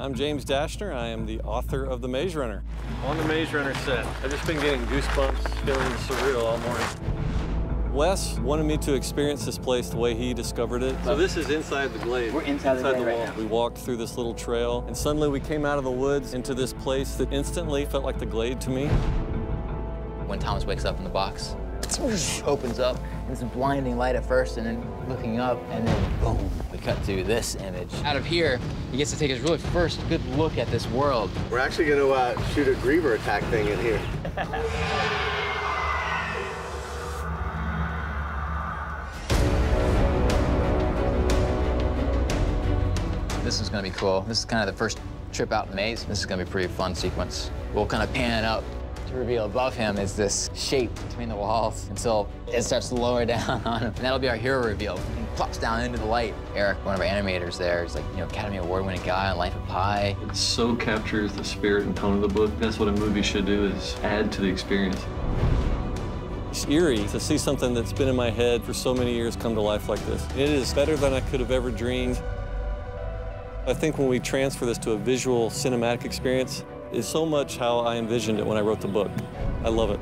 I'm James Dashner. I am the author of The Maze Runner. On the Maze Runner set, I've just been getting goosebumps, feeling surreal all morning. Wes wanted me to experience this place the way he discovered it. So this is inside the glade. We're inside the glade right wall. now. We walked through this little trail, and suddenly we came out of the woods into this place that instantly felt like the glade to me. When Thomas wakes up in the box, it opens up, and it's a blinding light at first, and then looking up, and then boom, we cut to this image. Out of here, he gets to take his really first good look at this world. We're actually going to uh, shoot a Griever attack thing in here. This is gonna be cool. This is kind of the first trip out in the maze. This is gonna be a pretty fun sequence. We'll kind of pan up to reveal above him is this shape between the walls until it starts to lower down on him. And that'll be our hero reveal. He plops down into the light. Eric, one of our animators there, is like, you know, Academy Award winning guy on Life of Pi. It so captures the spirit and tone of the book. That's what a movie should do is add to the experience. It's eerie to see something that's been in my head for so many years come to life like this. It is better than I could have ever dreamed. I think when we transfer this to a visual cinematic experience, is so much how I envisioned it when I wrote the book. I love it.